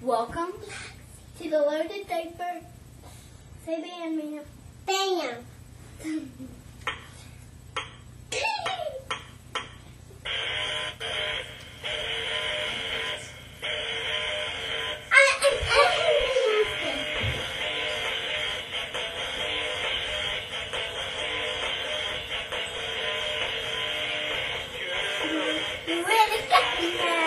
Welcome to the Loaded Diaper. Say bam, ma'am. Bam! Really?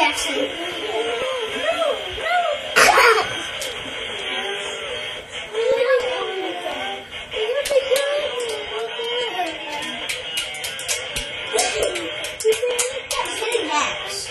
actually. Max.